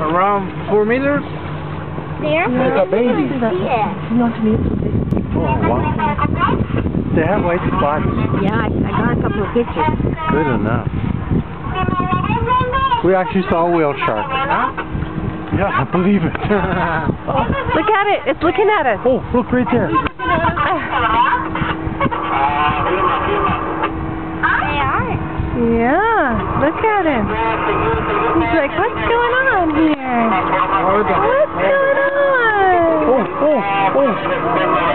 around four meters. There? It's a baby. Yeah. Oh, wow. They have white spots. Yeah, I, I got a couple of pictures. Good enough. We actually saw a whale shark. Huh? Yeah, I believe it. Oh, look at it. It's looking at us. oh, look right there. Yeah, look at him. He's like, what's going on? respeto